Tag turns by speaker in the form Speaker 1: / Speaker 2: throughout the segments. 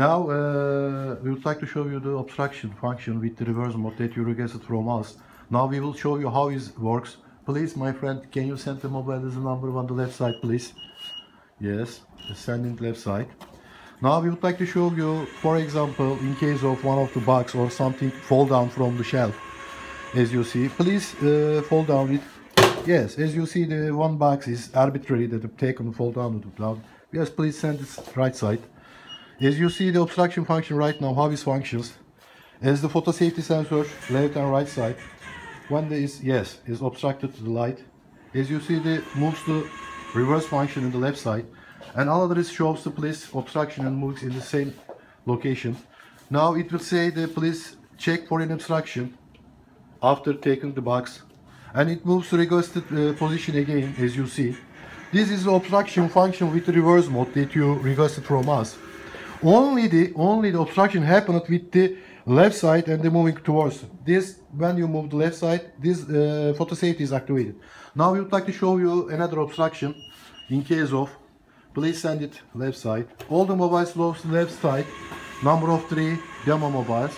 Speaker 1: Now uh, we would like to show you the obstruction function with the reverse mode that you requested from us. Now we will show you how it works. Please, my friend, can you send the mobile as a number on the left side, please? Yes, sending left side. Now we would like to show you, for example, in case of one of the box or something fall down from the shelf, as you see. Please uh, fall down it. Yes, as you see, the one box is arbitrary that taken fall down to the ground. Yes, please send it right side. As you see the obstruction function right now, how it functions. As the photo safety sensor, left and right side, when there is, yes, is obstructed to the light. As you see, the moves the reverse function in the left side. And another shows the police obstruction and moves in the same location. Now it will say the police check for an obstruction after taking the box. And it moves to requested uh, position again, as you see. This is the obstruction function with the reverse mode that you requested from us. Only the only the obstruction happened with the left side and the moving towards this. When you move the left side this uh, photo safety is activated. Now we would like to show you another obstruction in case of please send it left side. All the mobiles goes left side. Number of three demo mobiles.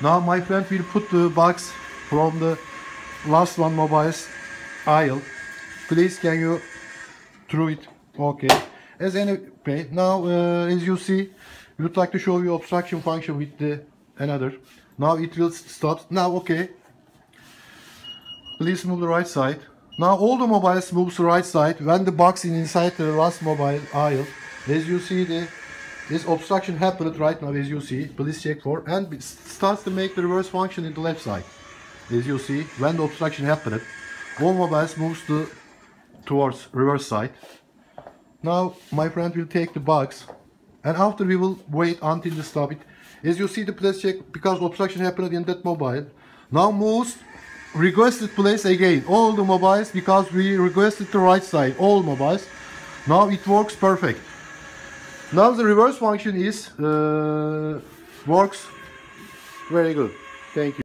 Speaker 1: Now my friend will put the box from the last one mobiles aisle. Please can you through it? Okay. As any okay. Now uh, as you see we would like to show you obstruction function with the another. Now it will start. Now okay. Please move the right side. Now all the mobiles moves the right side. When the box is inside the last mobile aisle as you see the this obstruction happened right now as you see please check for and starts to make the reverse function in the left side as you see when the obstruction happened. All mobiles moves to towards reverse side. Now my friend will take the box and after we will wait until the stop it. As you see the place check because obstruction happened in that mobile. Now moves requested place again. All the mobiles because we requested the right side. All mobiles. Now it works perfect. Now the reverse function is uh, works very good. Thank you